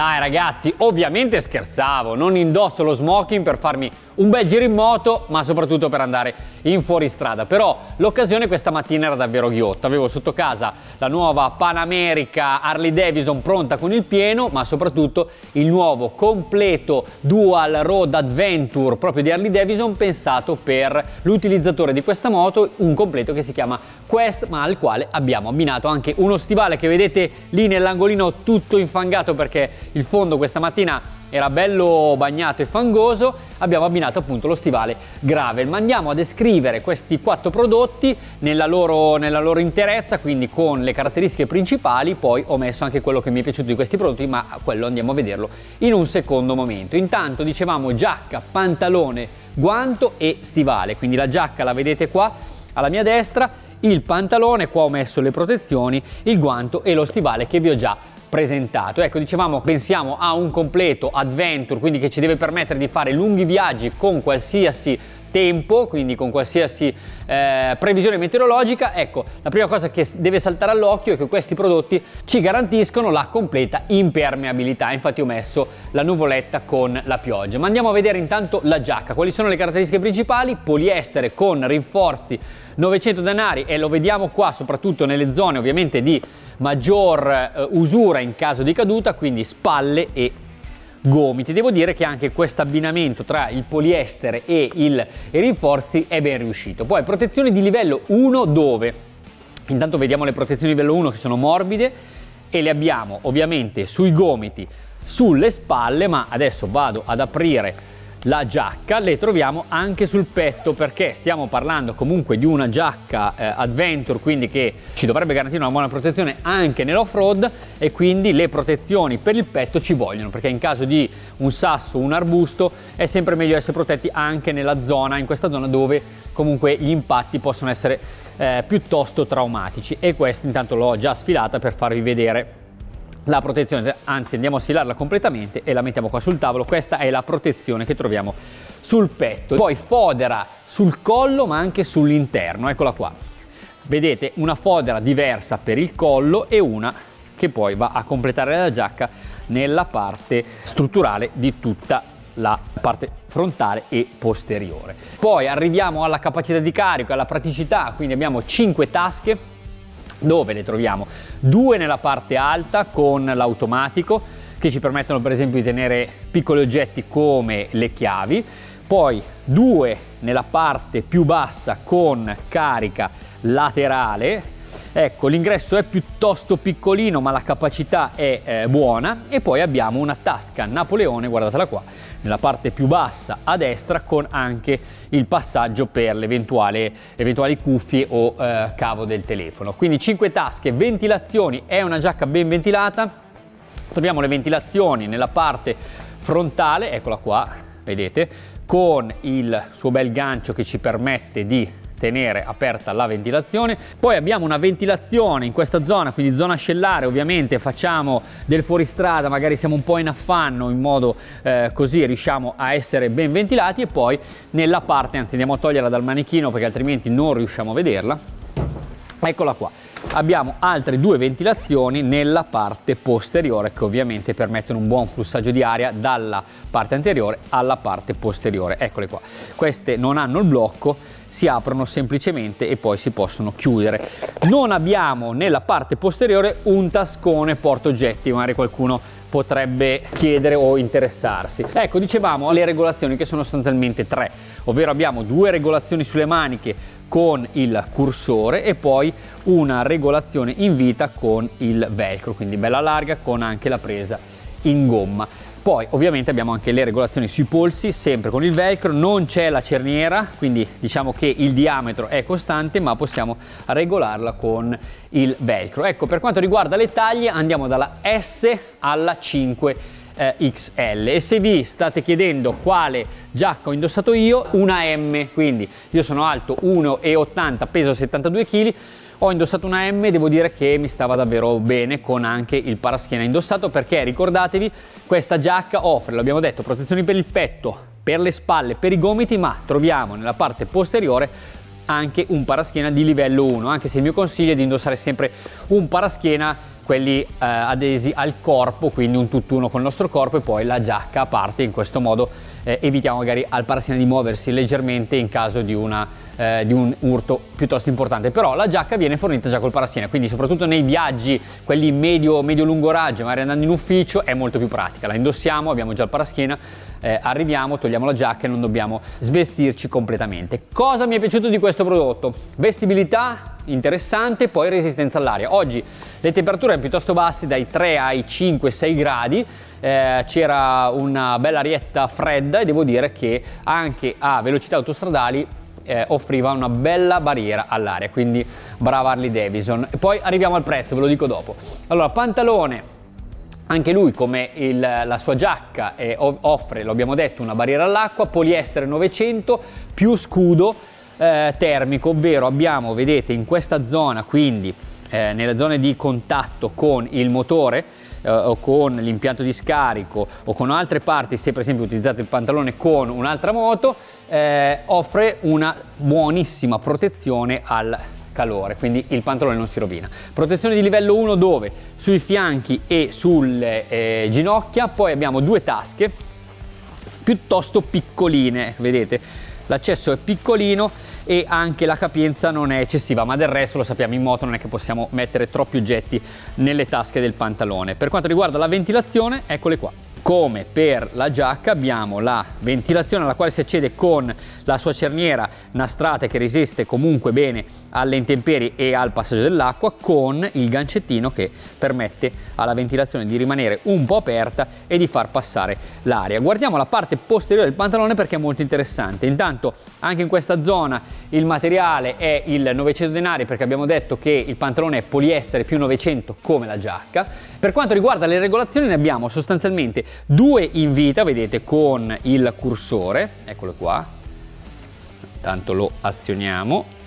Dai ragazzi, ovviamente scherzavo, non indosso lo smoking per farmi un bel giro in moto, ma soprattutto per andare in fuoristrada. Però l'occasione questa mattina era davvero ghiotta. Avevo sotto casa la nuova Pan America Harley Davidson pronta con il pieno, ma soprattutto il nuovo completo Dual Road Adventure proprio di Harley Davidson pensato per l'utilizzatore di questa moto, un completo che si chiama Quest, ma al quale abbiamo abbinato anche uno stivale che vedete lì nell'angolino tutto infangato perché il fondo questa mattina era bello bagnato e fangoso, abbiamo abbinato appunto lo stivale gravel. Ma andiamo a descrivere questi quattro prodotti nella loro, nella loro interezza, quindi con le caratteristiche principali, poi ho messo anche quello che mi è piaciuto di questi prodotti, ma quello andiamo a vederlo in un secondo momento. Intanto dicevamo giacca, pantalone, guanto e stivale, quindi la giacca la vedete qua alla mia destra, il pantalone, qua ho messo le protezioni, il guanto e lo stivale che vi ho già presentato. Ecco, dicevamo, pensiamo a un completo adventure, quindi che ci deve permettere di fare lunghi viaggi con qualsiasi tempo, quindi con qualsiasi eh, previsione meteorologica, ecco, la prima cosa che deve saltare all'occhio è che questi prodotti ci garantiscono la completa impermeabilità. Infatti ho messo la nuvoletta con la pioggia. Ma andiamo a vedere intanto la giacca. Quali sono le caratteristiche principali? Poliestere con rinforzi 900 denari e lo vediamo qua soprattutto nelle zone ovviamente di maggior eh, usura in caso di caduta, quindi spalle e gomiti. Devo dire che anche questo abbinamento tra il poliestere e il, i rinforzi è ben riuscito. Poi protezioni di livello 1 dove? Intanto vediamo le protezioni di livello 1 che sono morbide e le abbiamo ovviamente sui gomiti, sulle spalle, ma adesso vado ad aprire la giacca le troviamo anche sul petto perché stiamo parlando comunque di una giacca eh, adventure quindi che ci dovrebbe garantire una buona protezione anche nell'off-road e quindi le protezioni per il petto ci vogliono perché in caso di un sasso un arbusto è sempre meglio essere protetti anche nella zona in questa zona dove comunque gli impatti possono essere eh, piuttosto traumatici. E questa intanto l'ho già sfilata per farvi vedere la protezione, anzi andiamo a sfilarla completamente e la mettiamo qua sul tavolo, questa è la protezione che troviamo sul petto, poi fodera sul collo ma anche sull'interno, eccola qua, vedete una fodera diversa per il collo e una che poi va a completare la giacca nella parte strutturale di tutta la parte frontale e posteriore. Poi arriviamo alla capacità di carico, alla praticità, quindi abbiamo 5 tasche dove le troviamo? Due nella parte alta con l'automatico che ci permettono per esempio di tenere piccoli oggetti come le chiavi, poi due nella parte più bassa con carica laterale Ecco, l'ingresso è piuttosto piccolino ma la capacità è eh, buona e poi abbiamo una tasca Napoleone, guardatela qua, nella parte più bassa a destra con anche il passaggio per le eventuali, cuffie o eh, cavo del telefono. Quindi 5 tasche, ventilazioni, è una giacca ben ventilata, troviamo le ventilazioni nella parte frontale, eccola qua, vedete, con il suo bel gancio che ci permette di tenere aperta la ventilazione. Poi abbiamo una ventilazione in questa zona, quindi zona ascellare, ovviamente facciamo del fuoristrada, magari siamo un po' in affanno, in modo eh, così riusciamo a essere ben ventilati e poi nella parte, anzi andiamo a toglierla dal manichino perché altrimenti non riusciamo a vederla, eccola qua abbiamo altre due ventilazioni nella parte posteriore che ovviamente permettono un buon flussaggio di aria dalla parte anteriore alla parte posteriore. Eccole qua. Queste non hanno il blocco si aprono semplicemente e poi si possono chiudere. Non abbiamo nella parte posteriore un tascone portaoggetti magari qualcuno potrebbe chiedere o interessarsi. Ecco dicevamo le regolazioni che sono sostanzialmente tre ovvero abbiamo due regolazioni sulle maniche con il cursore e poi una regolazione in vita con il velcro, quindi bella larga con anche la presa in gomma. Poi ovviamente abbiamo anche le regolazioni sui polsi, sempre con il velcro, non c'è la cerniera, quindi diciamo che il diametro è costante, ma possiamo regolarla con il velcro. Ecco, per quanto riguarda le taglie andiamo dalla S alla 5 eh, XL e se vi state chiedendo quale giacca ho indossato io una M. Quindi io sono alto 1,80 peso 72 kg ho indossato una M devo dire che mi stava davvero bene con anche il paraschiena indossato perché ricordatevi questa giacca offre l'abbiamo detto protezioni per il petto per le spalle per i gomiti ma troviamo nella parte posteriore anche un paraschiena di livello 1 anche se il mio consiglio è di indossare sempre un paraschiena quelli eh, adesi al corpo, quindi un tutt'uno con il nostro corpo e poi la giacca a parte, in questo modo eh, evitiamo magari al parassina di muoversi leggermente in caso di, una, eh, di, un urto piuttosto importante, però la giacca viene fornita già col parassina, quindi soprattutto nei viaggi, quelli medio, medio-lungo raggio, magari andando in ufficio, è molto più pratica, la indossiamo, abbiamo già il paraschina, eh, arriviamo, togliamo la giacca e non dobbiamo svestirci completamente. Cosa mi è piaciuto di questo prodotto? Vestibilità, interessante, poi resistenza all'aria. Oggi le temperature erano piuttosto basse, dai 3 ai 5-6 gradi, eh, c'era una bella arietta fredda e devo dire che anche a velocità autostradali eh, offriva una bella barriera all'aria, quindi brava Harley Davidson. E poi arriviamo al prezzo, ve lo dico dopo. Allora, pantalone anche lui come il, la sua giacca eh, offre, lo abbiamo detto, una barriera all'acqua, poliestere 900 più scudo eh, termico, ovvero abbiamo, vedete, in questa zona, quindi eh, nelle zone di contatto con il motore eh, o con l'impianto di scarico o con altre parti, se per esempio utilizzate il pantalone con un'altra moto, eh, offre una buonissima protezione al calore, quindi il pantalone non si rovina. Protezione di livello 1 dove? Sui fianchi e sulle eh, ginocchia, poi abbiamo due tasche piuttosto piccoline, vedete? L'accesso è piccolino e anche la capienza non è eccessiva, ma del resto lo sappiamo in moto non è che possiamo mettere troppi oggetti nelle tasche del pantalone. Per quanto riguarda la ventilazione, eccole qua. Come per la giacca abbiamo la ventilazione alla quale si accede con la sua cerniera nastrata che resiste comunque bene alle intemperie e al passaggio dell'acqua con il gancettino che permette alla ventilazione di rimanere un po' aperta e di far passare l'aria. Guardiamo la parte posteriore del pantalone perché è molto interessante. Intanto anche in questa zona il materiale è il 900 denari perché abbiamo detto che il pantalone è poliestere più 900 come la giacca. Per quanto riguarda le regolazioni ne abbiamo sostanzialmente due in vita, vedete con il cursore, eccolo qua, tanto lo azioniamo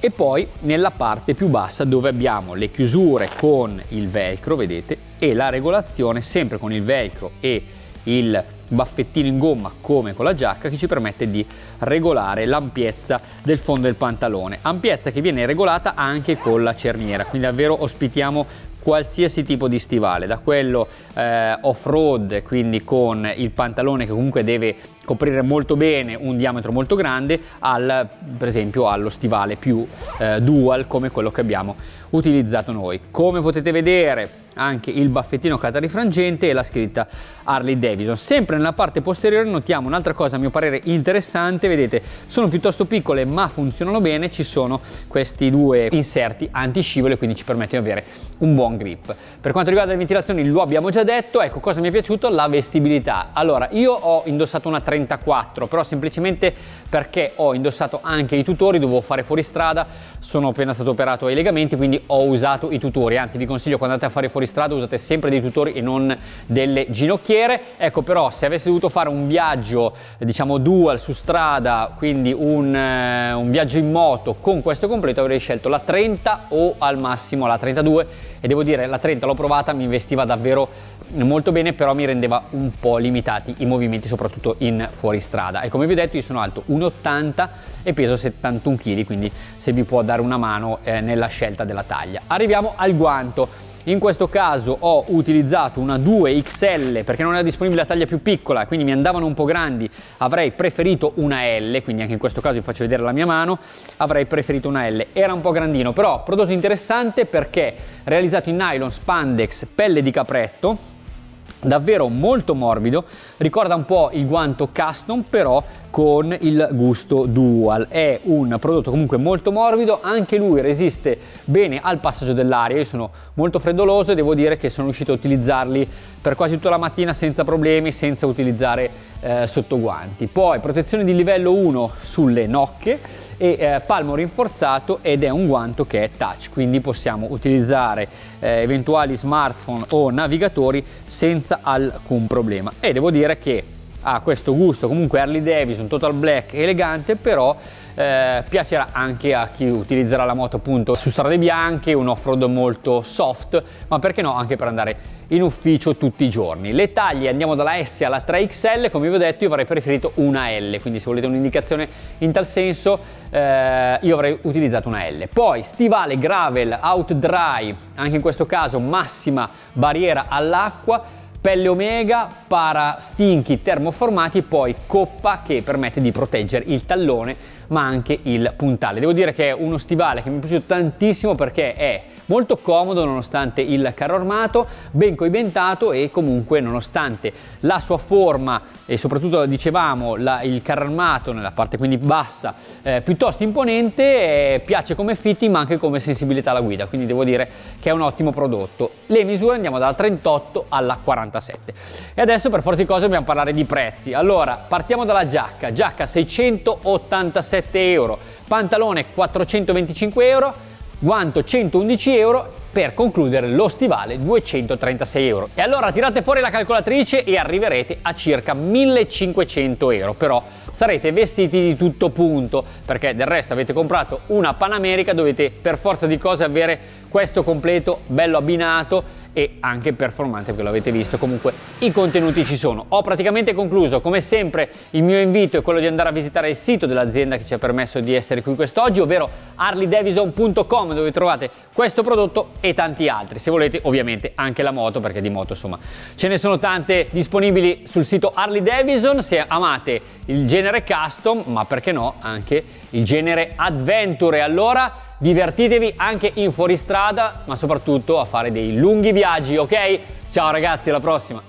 e poi nella parte più bassa dove abbiamo le chiusure con il velcro vedete e la regolazione sempre con il velcro e il baffettino in gomma come con la giacca che ci permette di regolare l'ampiezza del fondo del pantalone. Ampiezza che viene regolata anche con la cerniera quindi davvero ospitiamo qualsiasi tipo di stivale, da quello eh, off-road, quindi con il pantalone che comunque deve coprire molto bene un diametro molto grande, al, per esempio allo stivale più eh, dual come quello che abbiamo utilizzato noi. Come potete vedere anche il baffettino catarifrangente e la scritta Harley Davidson. Sempre nella parte posteriore notiamo un'altra cosa a mio parere interessante, vedete sono piuttosto piccole ma funzionano bene, ci sono questi due inserti anti-scivole quindi ci permettono di avere un buon grip. Per quanto riguarda le ventilazioni lo abbiamo già detto, ecco cosa mi è piaciuto, la vestibilità. Allora io ho indossato una 34 però semplicemente perché ho indossato anche i tutori, dovevo fare fuori strada, sono appena stato operato ai legamenti quindi ho usato i tutori, anzi vi consiglio quando andate a fare fuori strada usate sempre dei tutori e non delle ginocchiere. Ecco però se avessi dovuto fare un viaggio diciamo dual su strada, quindi un, eh, un viaggio in moto con questo completo avrei scelto la 30 o al massimo la 32 e devo dire la 30 l'ho provata, mi investiva davvero molto bene però mi rendeva un po' limitati i movimenti soprattutto in fuoristrada. E come vi ho detto io sono alto 1,80 e peso 71 kg quindi se vi può dare una mano eh, nella scelta della taglia. Arriviamo al guanto in questo caso ho utilizzato una 2XL perché non era disponibile la taglia più piccola, quindi mi andavano un po' grandi, avrei preferito una L, quindi anche in questo caso vi faccio vedere la mia mano, avrei preferito una L. Era un po' grandino, però prodotto interessante perché realizzato in nylon, spandex, pelle di capretto, davvero molto morbido, ricorda un po' il guanto custom però con il gusto dual, è un prodotto comunque molto morbido, anche lui resiste bene al passaggio dell'aria, io sono molto freddoloso e devo dire che sono riuscito a utilizzarli per quasi tutta la mattina senza problemi, senza utilizzare eh, sottoguanti. Poi protezione di livello 1 sulle nocche e eh, palmo rinforzato ed è un guanto che è touch, quindi possiamo utilizzare eh, eventuali smartphone o navigatori senza alcun problema. E devo dire che ha questo gusto comunque Harley Davidson Total Black elegante però eh, piacerà anche a chi utilizzerà la moto appunto su strade bianche, un off-road molto soft, ma perché no anche per andare in ufficio tutti i giorni. Le taglie andiamo dalla S alla 3XL, come vi ho detto io avrei preferito una L, quindi se volete un'indicazione in tal senso eh, io avrei utilizzato una L. Poi stivale gravel out dry, anche in questo caso massima barriera all'acqua, pelle omega, para stinchi termoformati, poi coppa che permette di proteggere il tallone ma anche il puntale. Devo dire che è uno stivale che mi è piaciuto tantissimo perché è molto comodo nonostante il carro armato, ben coibentato e comunque nonostante la sua forma e soprattutto dicevamo la, il carro armato nella parte quindi bassa eh, piuttosto imponente, eh, piace come fitting ma anche come sensibilità alla guida, quindi devo dire che è un ottimo prodotto. Le misure andiamo dal 38 alla 47. E adesso per forza di cose dobbiamo parlare di prezzi. Allora, partiamo dalla giacca, giacca 687 euro, pantalone 425 euro, guanto 111 euro per concludere lo stivale 236 euro. E allora tirate fuori la calcolatrice e arriverete a circa 1500 euro, però sarete vestiti di tutto punto perché del resto avete comprato una Panamerica dovete per forza di cose avere questo completo bello abbinato e anche performante perché l'avete visto. Comunque i contenuti ci sono. Ho praticamente concluso. Come sempre il mio invito è quello di andare a visitare il sito dell'azienda che ci ha permesso di essere qui quest'oggi ovvero harleydavidson.com dove trovate questo prodotto e tanti altri. Se volete ovviamente anche la moto perché di moto insomma ce ne sono tante disponibili sul sito Harley Davidson. Se amate il genere custom ma perché no anche il genere adventure. Allora divertitevi anche in fuoristrada, ma soprattutto a fare dei lunghi viaggi, ok? Ciao ragazzi, alla prossima!